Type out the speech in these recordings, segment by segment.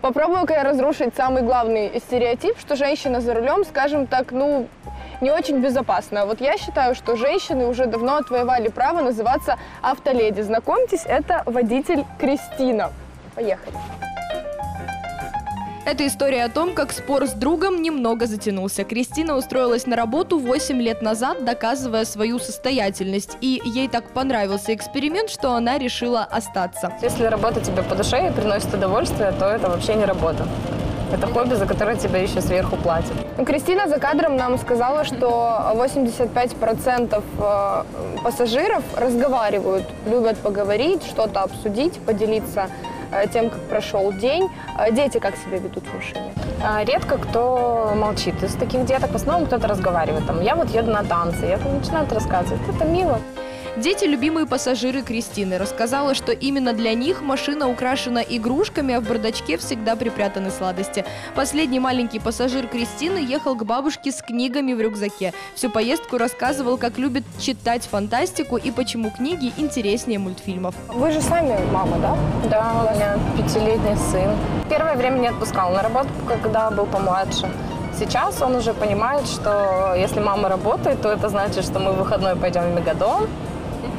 Попробую-ка я разрушить самый главный стереотип, что женщина за рулем, скажем так, ну, не очень безопасна. Вот я считаю, что женщины уже давно отвоевали право называться автоледи. Знакомьтесь, это водитель Кристина. Поехали. Это история о том, как спор с другом немного затянулся. Кристина устроилась на работу 8 лет назад, доказывая свою состоятельность. И ей так понравился эксперимент, что она решила остаться. Если работа тебе по душе и приносит удовольствие, то это вообще не работа. Это хобби, за которое тебя еще сверху платят. Ну, Кристина за кадром нам сказала, что 85% э, пассажиров разговаривают, любят поговорить, что-то обсудить, поделиться тем, как прошел день. Э, Дети как себя ведут в машине? А Редко кто молчит из таких деток, в основном кто-то разговаривает. Там, я вот еду на танцы, я там начинаю рассказывать. Это мило. Дети – любимые пассажиры Кристины. Рассказала, что именно для них машина украшена игрушками, а в бардачке всегда припрятаны сладости. Последний маленький пассажир Кристины ехал к бабушке с книгами в рюкзаке. Всю поездку рассказывал, как любит читать фантастику и почему книги интереснее мультфильмов. Вы же сами мама, да? Да, у меня пятилетний сын. Первое время не отпускал на работу, когда был помладше. Сейчас он уже понимает, что если мама работает, то это значит, что мы в выходной пойдем в Мегадон,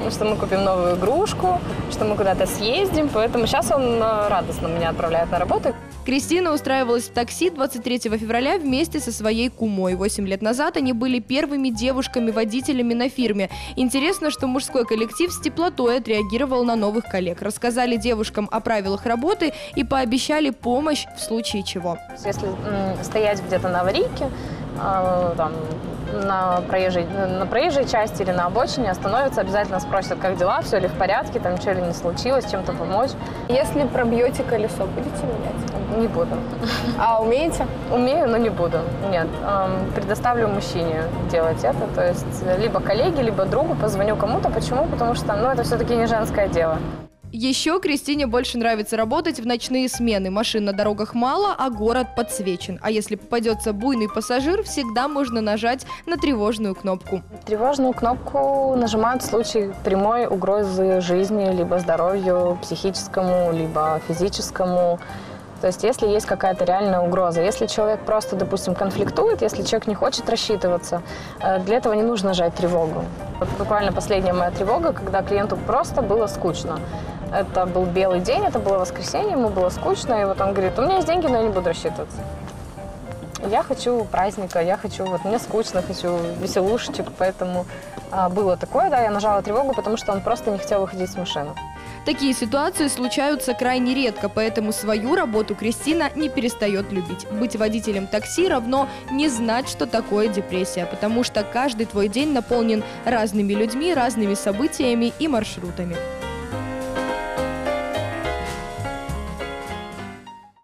что мы купим новую игрушку, что мы куда-то съездим. Поэтому сейчас он э, радостно меня отправляет на работу. Кристина устраивалась в такси 23 февраля вместе со своей кумой. Восемь лет назад они были первыми девушками-водителями на фирме. Интересно, что мужской коллектив с теплотой отреагировал на новых коллег. Рассказали девушкам о правилах работы и пообещали помощь в случае чего. Если стоять где-то на аварийке, там, на проезжей, на проезжей части или на обочине остановятся, обязательно спросят, как дела, все ли в порядке, там что ли не случилось, чем-то помочь. Если пробьете колесо, будете менять? Не буду. А умеете? Умею, но не буду. Нет. Предоставлю мужчине делать это. То есть либо коллеге, либо другу позвоню кому-то. Почему? Потому что ну, это все-таки не женское дело. Еще Кристине больше нравится работать в ночные смены. Машин на дорогах мало, а город подсвечен. А если попадется буйный пассажир, всегда можно нажать на тревожную кнопку. Тревожную кнопку нажимают в случае прямой угрозы жизни, либо здоровью психическому, либо физическому. То есть если есть какая-то реальная угроза. Если человек просто, допустим, конфликтует, если человек не хочет рассчитываться, э, для этого не нужно жать тревогу. Вот буквально последняя моя тревога, когда клиенту просто было скучно. Это был белый день, это было воскресенье, ему было скучно, и вот он говорит, у меня есть деньги, но я не буду рассчитываться. Я хочу праздника, я хочу, вот мне скучно, хочу веселушечек, поэтому а, было такое, да, я нажала тревогу, потому что он просто не хотел выходить с машины. Такие ситуации случаются крайне редко, поэтому свою работу Кристина не перестает любить. Быть водителем такси равно не знать, что такое депрессия, потому что каждый твой день наполнен разными людьми, разными событиями и маршрутами.